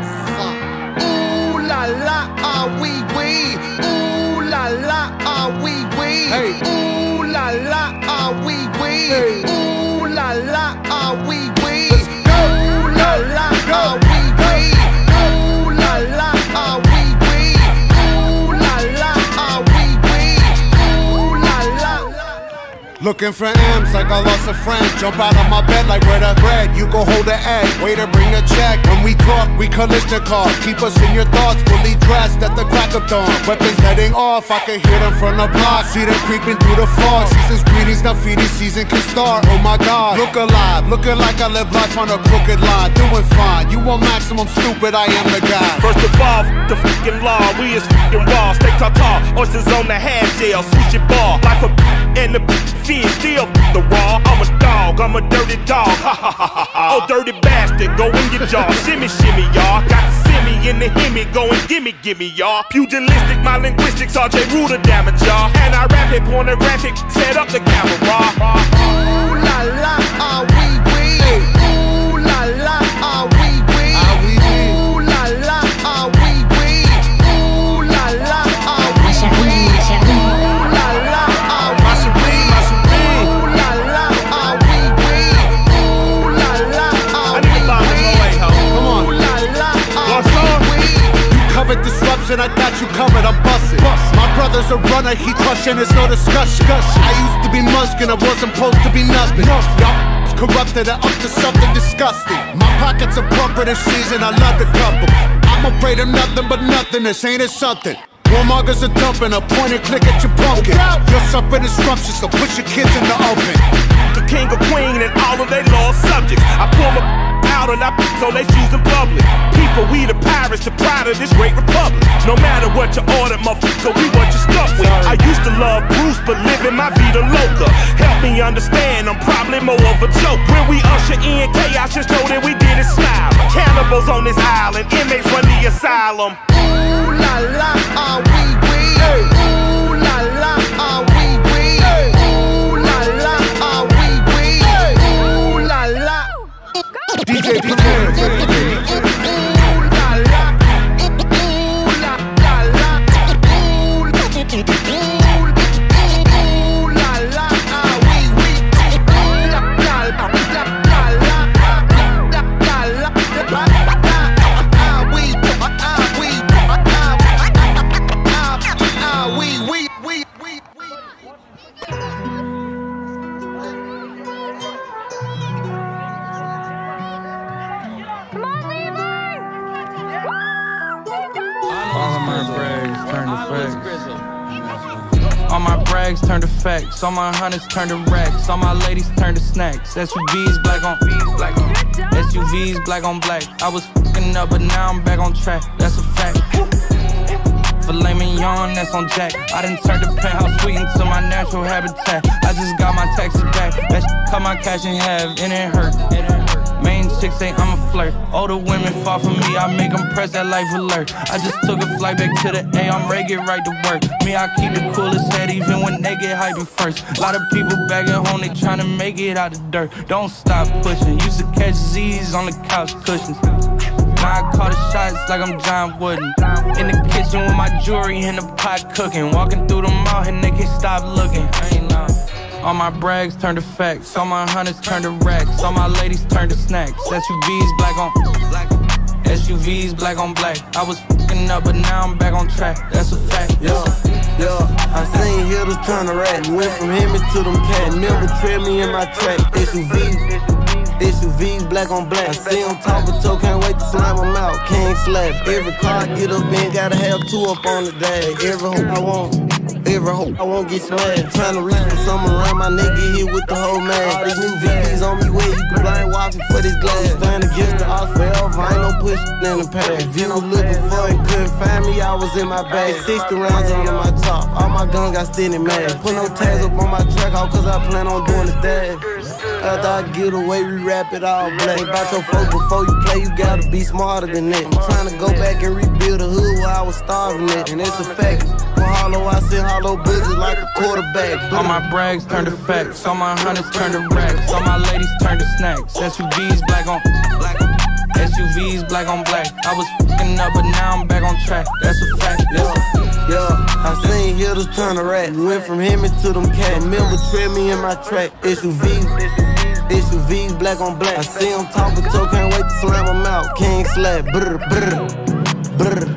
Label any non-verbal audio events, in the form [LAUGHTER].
Ooh la la, ah we we. Ooh la la, ah we we. Hey. Ooh la la, ah we we. Ooh la la, ah. Looking for M's like I lost a friend. Jump out of my bed like where the bread. You go hold the egg. Waiter, bring the check. When we talk, we Kalashnikov. Keep us in your thoughts, fully dressed Weapons heading off, I can hear them from the block. See them creeping through the fog. Season's greetings, now feeding season can start. Oh my god, look alive. Looking like I live life on a crooked line. Doing fine. You want maximum stupid, I am the guy. First of all, the fucking law. We is fucking raw. Steak tartare. Oysters on the half shell. Sushi bar. Life a and the fiend still the raw. I'm a dog, I'm a dirty dog. [LAUGHS] Ha ha ha ha. Oh, dirty bastard, go in your jaw. shimmy, shimmy, y'all. Got the in the himmy, go and gimme, gimme, y'all. Pugilistic, my linguistics, RJ Ruler damage, y'all. And I rap it, pornographic, set up the camera. Ooh la la, Disruption, I got you covered, I'm busted. My brother's a runner, he crushing, there's no discussion. I used to be muskin', I wasn't supposed to be nothing. Y'all corrupted and up to something disgusting. My pockets are plumper this season, I love the couple. I'm afraid of nothing but nothingness, ain't it something? Warmongers are dumping, a point and click at your pumpkin. You're suffering is scrumptious, so put your kids in the oven. The king or queen and all of they lost subjects. I pull my [LAUGHS] out and I on [LAUGHS] they shoes in public. People, we the pirates, the pride of this great republic. No matter what you order, motherfucker, we what you stuck with. I used to love Bruce, but living my vida loca. Help me understand, I'm probably more of a joke. When we usher in chaos, just know that we did it smile. Cannibals on this island, inmates run the asylum. Ooh la la, ah oui oui. Ooh my brags turn to facts. All my brags turn to facts. All my hunters turn to racks. All my ladies turn to snacks. SUVs black on black on. SUVs black on black. I was fucking up, but now I'm back on track. That's a fact. Filet mignon, that's on Jack. I done turned the penthouse suite into my natural habitat. I just got my taxes back. That cut my cash in half, and it hurt. It hurt. Main chicks say I'm a flirt. Older women fall for me, I make them press that life alert. I just took a flight back to the A, I'm ready, get right to work. Me, I keep the coolest head even when they get hyping first. A lot of people back at home, they tryna make it out the dirt. Don't stop pushing. Used to catch Z's on the couch cushions. Now I call the shots like I'm John Wooden. In the kitchen with my jewelry in the pot cooking. Walking through the mall and they can't stop looking. All my brags turn to facts. All my hunters turn to racks. All my ladies turn to snacks. SUVs black on black. SUVs black on black. I was fucking up, but now I'm back on track. That's a fact. Yeah, yeah. I seen hitters turn to rat. Went from him to them cat. Never trail me in my track. SUV. SUVs black on black. I see them talk but toe, can't wait to slam them out. King slap. Every car I get up in, gotta have two up on the dash. Every hope I want. Every I won't get smashed. Trying to reach for something around my nigga here with the whole man. All these new VPs on me where you can blind walking for this glass. Stand against the odds forever. Ain't no push in the past. If you was looking for it, couldn't find me, I was in my bag. 60 rounds under my top. All my guns got steady mad. Put no tags up on my track out cause I plan on doing the dash. After I get away, we wrap it all black. About your folks before you play, you gotta be smarter than that. I'm trying to go back and rebuild the hood where I was starving at. And it's a fact. From hollow, I send hollow business like a quarterback. All my brags turn to facts. All my hunters turn to racks. All my ladies turn to snacks. SUVs black on. SUVs black on black. I was fucking up, but now I'm back on track. That's a fact. Yeah. Yeah, I seen hitters turn to rat. Went from him to them cat. Remember, trail me in my track. SUV. SUVs black on black. I see them talk but toe, can't wait to slam them out. King slap. Brr, brr, brr.